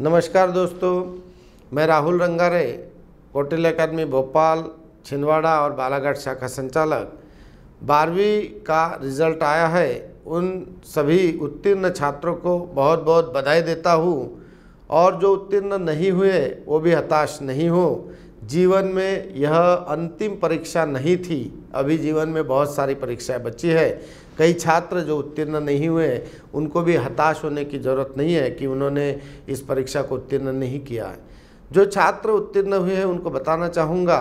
नमस्कार दोस्तों, मैं राहुल रंगारे होटल अकादमी भोपाल, छिंदवाड़ा और बालाघाट शाखा संचालक। बारहवीं का रिज़ल्ट आया है, उन सभी उत्तीर्ण छात्रों को बहुत बहुत बधाई देता हूँ। और जो उत्तीर्ण नहीं हुए, वो भी हताश नहीं हो। जीवन में यह अंतिम परीक्षा नहीं थी। अभी जीवन में बहुत सारी परीक्षाएँ बची है। कई छात्र जो उत्तीर्ण नहीं हुए, उनको भी हताश होने की ज़रूरत नहीं है कि उन्होंने इस परीक्षा को उत्तीर्ण नहीं किया है। जो छात्र उत्तीर्ण हुए हैं, उनको बताना चाहूँगा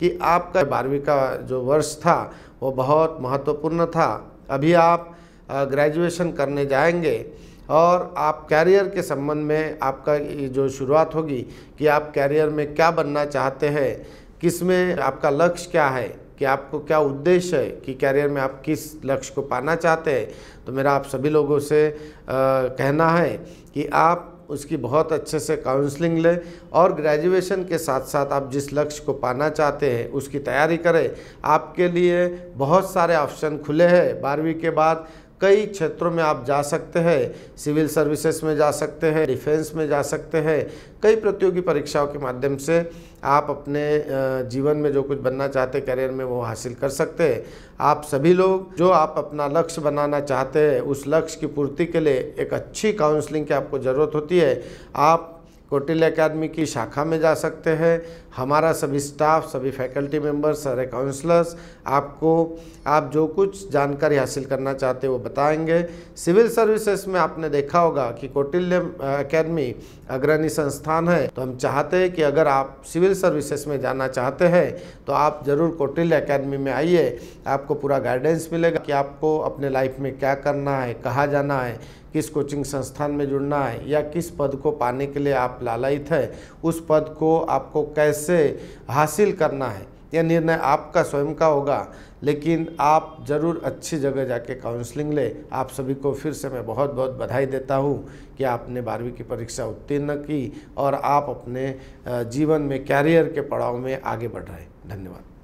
कि आपका बारहवीं का जो वर्ष था, वो बहुत महत्वपूर्ण था। अभी आप ग्रेजुएशन करने जाएँगे और आप कैरियर के संबंध में आपका जो शुरुआत होगी कि आप कैरियर में क्या बनना चाहते हैं किसमें आपका लक्ष्य क्या है कि आपको क्या उद्देश्य है कि कैरियर में आप किस लक्ष्य को पाना चाहते हैं तो मेरा आप सभी लोगों से आ, कहना है कि आप उसकी बहुत अच्छे से काउंसलिंग लें और ग्रेजुएशन के साथ साथ आप जिस लक्ष्य को पाना चाहते हैं उसकी तैयारी करें। आपके लिए बहुत सारे ऑप्शन खुले हैं। बारहवीं के बाद कई क्षेत्रों में आप जा सकते हैं, सिविल सर्विसेज़ में जा सकते हैं, डिफेंस में जा सकते हैं। कई प्रतियोगी परीक्षाओं के माध्यम से आप अपने जीवन में जो कुछ बनना चाहते हैं करियर में वो हासिल कर सकते हैं। आप सभी लोग, जो आप अपना लक्ष्य बनाना चाहते हैं, उस लक्ष्य की पूर्ति के लिए एक अच्छी काउंसलिंग की आपको ज़रूरत होती है। आप कौटिल्य अकेडमी की शाखा में जा सकते हैं। हमारा सभी स्टाफ, सभी फैकल्टी मेंबर्स, सारे काउंसलर्स, आपको, आप जो कुछ जानकारी हासिल करना चाहते हैं बताएँगे। सिविल सर्विसेज़ में आपने देखा होगा कि कौटिल्य अकेडमी अग्रणी संस्थान है। तो हम चाहते हैं कि अगर आप सिविल सर्विसेज़ में जाना चाहते हैं तो आप ज़रूर कौटिल्य अकेडमी में आइए। आपको पूरा गाइडेंस मिलेगा कि आपको अपने लाइफ में क्या करना है, कहाँ जाना है किस कोचिंग संस्थान में जुड़ना है या किस पद को पाने के लिए आप लालयित है, उस पद को आपको कैसे हासिल करना है, यह निर्णय आपका स्वयं का होगा। लेकिन आप ज़रूर अच्छी जगह जाके काउंसलिंग ले। आप सभी को फिर से मैं बहुत बहुत बधाई देता हूँ कि आपने बारहवीं की परीक्षा उत्तीर्ण की और आप अपने जीवन में कैरियर के पड़ाव में आगे बढ़ रहे हैं। धन्यवाद।